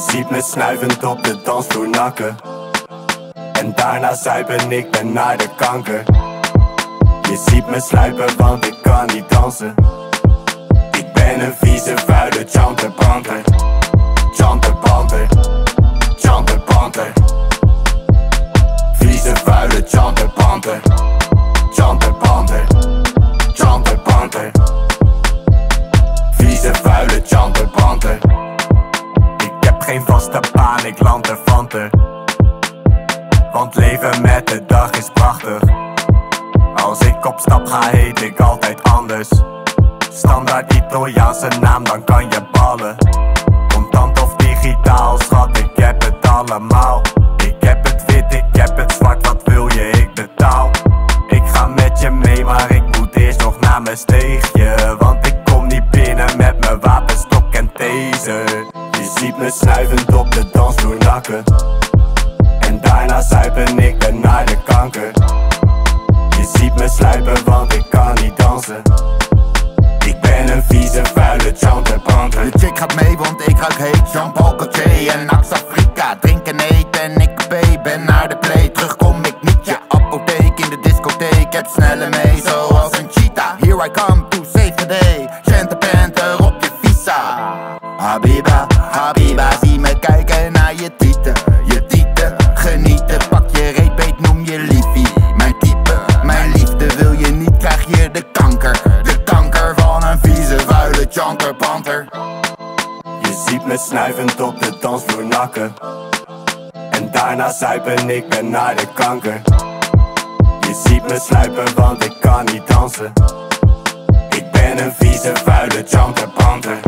Je ziet me snuivend op de dansvloer nakken. En daarna zuipen ik ben naar de kanker. Je ziet me sluipen want ik kan niet dansen. Ik ben een vieze vuile chanterpanter Chanterpanter Chanterpanter Vieze vuile chanterpanter Chanterpanter Chanterpanter Vieze vuile chanterpanter geen vaste baan, ik land er vanter Want leven met de dag is prachtig. Als ik op stap ga heet ik altijd anders. Standaard Italiaanse naam, dan kan je ballen. Contant of digitaal, schat, ik heb het allemaal. Ik heb het wit, ik heb het zwart, wat wil je, ik betaal. Ik ga met je mee, maar ik moet eerst nog naar mijn steegje Want snuivend op de dansvloer nakken. En daarna zuipen ik ben naar de kanker. Je ziet me sluipen, want ik kan niet dansen. Ik ben een vieze, vuile chanterpanter De chick gaat mee, want ik ruik heet Jean-Paul Gaultier en Ax Afrika. Drinken, eten en ik B ben naar de play. Terug kom ik niet, je apotheek in de discotheek. Heb snelle mee, zoals een cheetah. Here I come to save the day. Chanterpanter op je visa Habiba, Habiba, zie me kijken naar je tieten Je tieten, genieten, pak je reet, noem je liefie. Mijn type, mijn liefde wil je niet, krijg je de kanker. De kanker van een vieze, vuile chanterpanter Je ziet me snuivend op de dansvloer nakken. En daarna zuipen, ik ben naar de kanker. Je ziet me sluipen, want ik kan niet dansen. Ik ben een vieze, vuile chanterpanter